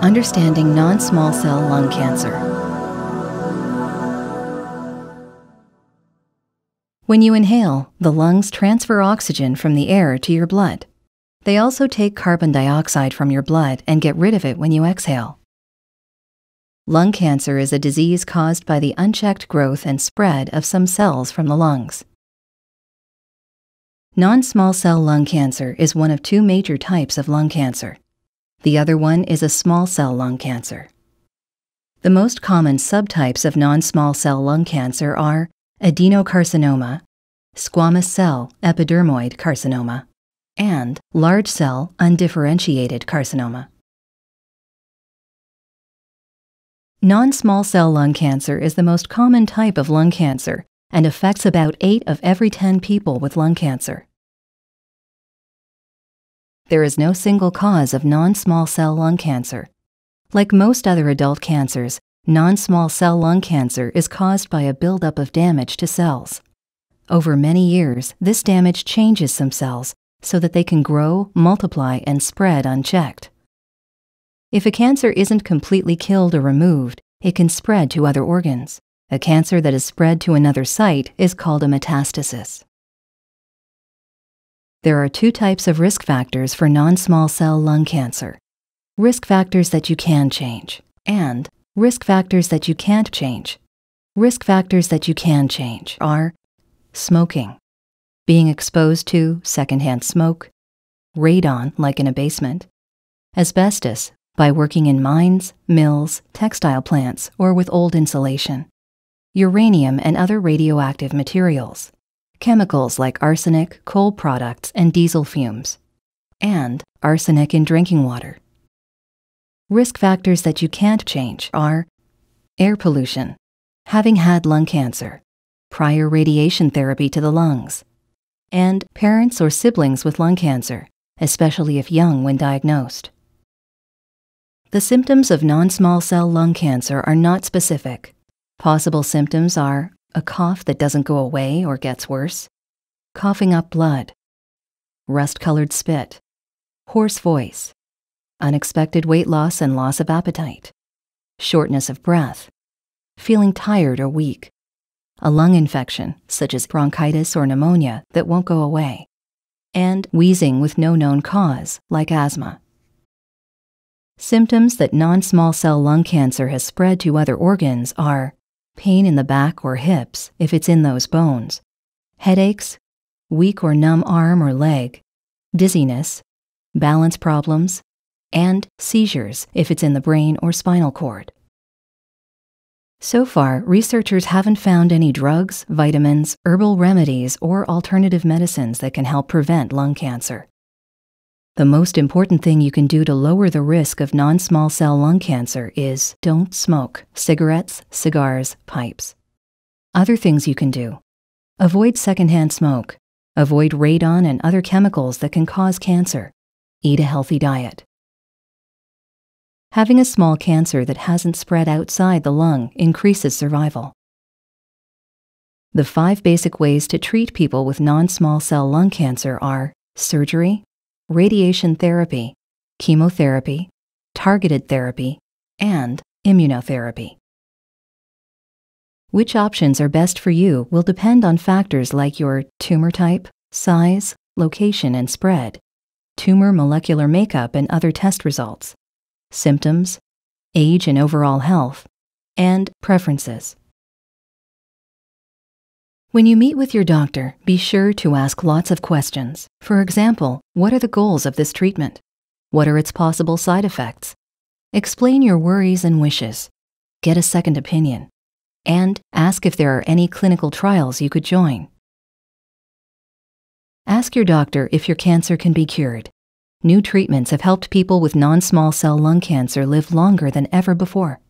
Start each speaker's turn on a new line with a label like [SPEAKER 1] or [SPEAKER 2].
[SPEAKER 1] Understanding Non Small Cell Lung Cancer. When you inhale, the lungs transfer oxygen from the air to your blood. They also take carbon dioxide from your blood and get rid of it when you exhale. Lung cancer is a disease caused by the unchecked growth and spread of some cells from the lungs. Non small cell lung cancer is one of two major types of lung cancer. The other one is a small cell lung cancer. The most common subtypes of non small cell lung cancer are adenocarcinoma, squamous cell epidermoid carcinoma, and large cell undifferentiated carcinoma. Non small cell lung cancer is the most common type of lung cancer and affects about 8 of every 10 people with lung cancer. There is no single cause of non small cell lung cancer. Like most other adult cancers, non small cell lung cancer is caused by a buildup of damage to cells. Over many years, this damage changes some cells so that they can grow, multiply, and spread unchecked. If a cancer isn't completely killed or removed, it can spread to other organs. A cancer that is spread to another site is called a metastasis. There are two types of risk factors for non small cell lung cancer risk factors that you can change, and risk factors that you can't change. Risk factors that you can change are smoking, being exposed to secondhand smoke, radon, like in a basement, asbestos, by working in mines, mills, textile plants, or with old insulation, uranium and other radioactive materials, chemicals like arsenic, coal products, and diesel fumes, and arsenic in drinking water. Risk factors that you can't change are air pollution, having had lung cancer, prior radiation therapy to the lungs, and parents or siblings with lung cancer, especially if young when diagnosed. The symptoms of non small cell lung cancer are not specific. Possible symptoms are a cough that doesn't go away or gets worse, coughing up blood, rust colored spit, hoarse voice, unexpected weight loss and loss of appetite, shortness of breath, feeling tired or weak, a lung infection, such as bronchitis or pneumonia, that won't go away, and wheezing with no known cause, like asthma. Symptoms that non small cell lung cancer has spread to other organs are pain in the back or hips if it's in those bones, headaches, weak or numb arm or leg, dizziness, balance problems, and seizures if it's in the brain or spinal cord. So far, researchers haven't found any drugs, vitamins, herbal remedies, or alternative medicines that can help prevent lung cancer. The most important thing you can do to lower the risk of non small cell lung cancer is don't smoke cigarettes, cigars, pipes. Other things you can do avoid secondhand smoke, avoid radon and other chemicals that can cause cancer, eat a healthy diet. Having a small cancer that hasn't spread outside the lung increases survival. The five basic ways to treat people with non small cell lung cancer are surgery, radiation therapy, chemotherapy, targeted therapy, and immunotherapy. Which options are best for you will depend on factors like your tumor type, size, location, and spread, tumor molecular makeup and other test results, symptoms, age and overall health, and preferences. When you meet with your doctor, be sure to ask lots of questions. For example, what are the goals of this treatment? What are its possible side effects? Explain your worries and wishes. Get a second opinion. And ask if there are any clinical trials you could join. Ask your doctor if your cancer can be cured. New treatments have helped people with non small cell lung cancer live longer than ever before.